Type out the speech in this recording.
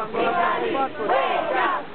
agua.